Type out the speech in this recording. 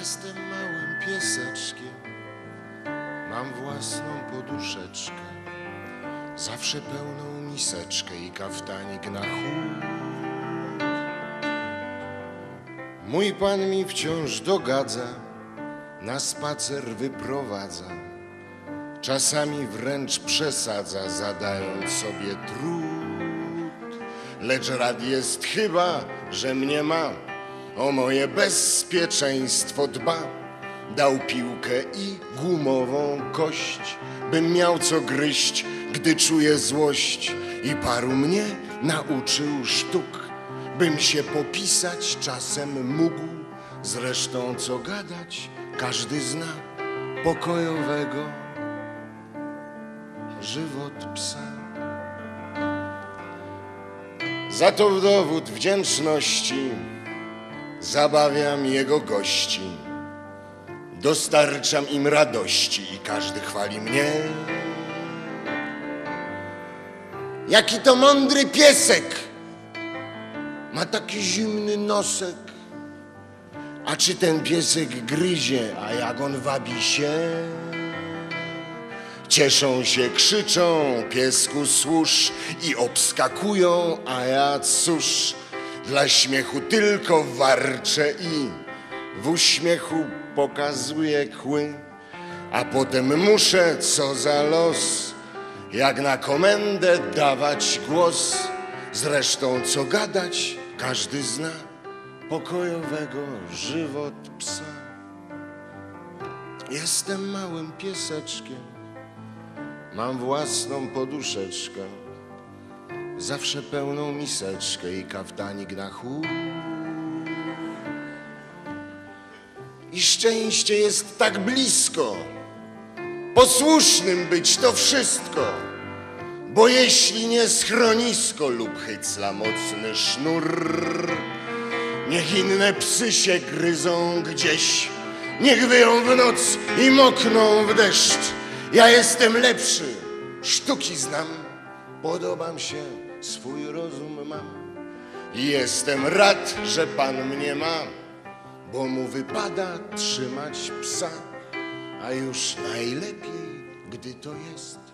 Jestem małym pieseczkiem, mam własną poduszeczkę, zawsze pełną miseczkę i kaftanik na chód. Mój pan mi wciąż dogadza, na spacer wyprowadza, czasami wręcz przesadza, zadając sobie trud. Lecz rad jest chyba, że mnie ma, o moje bezpieczeństwo dba. Dał piłkę i gumową kość, bym miał co gryźć, gdy czuję złość. I paru mnie nauczył sztuk, bym się popisać czasem mógł. Zresztą co gadać, każdy zna pokojowego żywot psa. Za to w dowód wdzięczności zabawiam jego gości. Dostarczam im radości i każdy chwali mnie. Jaki to mądry piesek! Ma taki zimny nosek. A czy ten piesek gryzie, a jak on wabi się? Cieszą się, krzyczą, piesku służ i obskakują, a ja cóż, dla śmiechu tylko warczę i w uśmiechu pokazuję kły, a potem muszę, co za los, jak na komendę dawać głos. Zresztą co gadać, każdy zna pokojowego żywot psa. Jestem małym pieseczkiem, mam własną poduszeczkę, zawsze pełną miseczkę i kaftanik na chód. I szczęście jest tak blisko, posłusznym być to wszystko. Bo jeśli nie schronisko lub hycla mocny sznur, niech inne psy się gryzą gdzieś, niech wyją w noc i mokną w deszcz. Ja jestem lepszy, sztuki znam, podobam się, swój rozum mam. Jestem rad, że pan mnie ma, bo mu wypada trzymać psa, a już najlepiej, gdy to jest